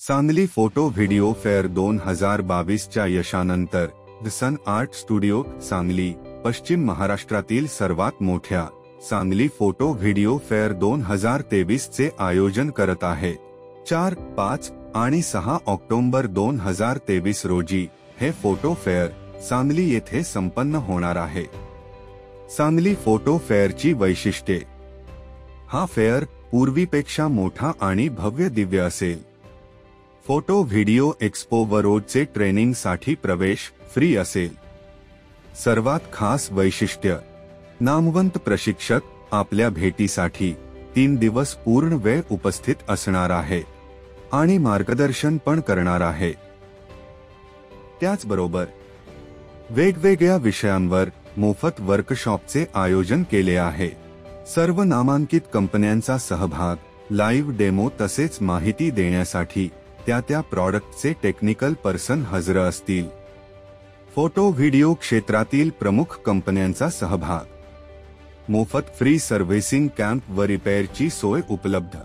Sangli photo video fair दोन हजार बावीसच्या यशानंतर the Sun Art Studio Sangli पश्चिम महाराष्ट्रातील सर्वात मोठ्या सांगली फोटो व्हिडिओ फेअर दोन हजार तेवीस चे आयोजन करत आहे. चार पाच आणि सहा ऑक्टोबर दोन हजार तेवीस रोजी हे फोटो फेअर सांगली येथे संपन्न होणार आहे. सांगली फोटो फेअरची वैशिष्ट्ये. हा फेअर पूर्वीपेक्षा मोठा आणि भव्य दिव्य असेल. फोटो व्हिडिओ एक्स्पो व रोजचे ट्रेनिंगसाठी प्रवेश फ्री असेल. सर्वात खास वैशिष्ट्य. नामवंत प्रशिक्षक आपल्या भेटीसाठी तीन दिवस पूर्ण वेळ उपस्थित असणार आहे आणि मार्गदर्शन पण करणार आहे. त्याचबरोबर वेगवेगळ्या विषयांवर मोफत वर्कशॉपचे आयोजन केले आहे. सर्व नामांकित कंपन्यांचा सहभाग लाईव्ह डेमो तसेच माहिती देण्यासाठी त्या त्या प्रॉडक्टचे टेक्निकल पर्सन हजर असतील. फोटो व्हिडिओ क्षेत्रातील प्रमुख कंपन्यांचा सहभाग. मोफत फ्री सर्व्हिसिंग कॅम्प व रिपेअरची सोय उपलब्ध.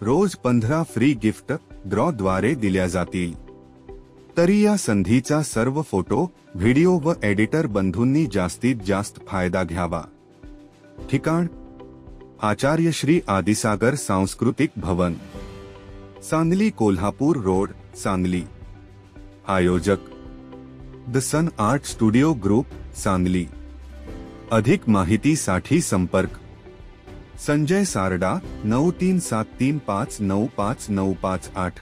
रोज पंधरा फ्री गिफ्ट ड्रॉद्वारे दिल्या जातील. तरी या संधीचा सर्व फोटो व्हिडिओ व एडिटर बंधूंनी जास्तीत जास्त फायदा घ्यावा. ठिकाण. आचार्य श्री आदिसागर सांस्कृतिक भवन. सांगली कोल्हापूर रोड सांगली आयोजक. The Sun Art Studio group Sangli अधिक माहितीसाठी संपर्क. संजय सारडा नऊ तीन सात तीन पाच नऊ पाच नऊ पाच आठ.